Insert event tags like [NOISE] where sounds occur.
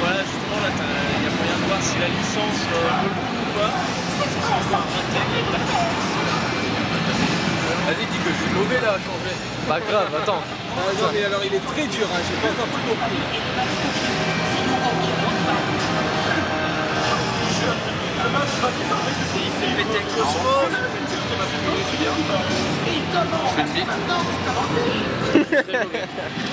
voilà, justement, là, il y a moyen de voir si la licence euh, vaut le coup ou pas. Vas-y, dis que je suis mauvais là à changer. Pas grave, attends. Mais alors il est très dur, hein, j'ai pas encore tout compris. Il fait je fais [LAUGHS]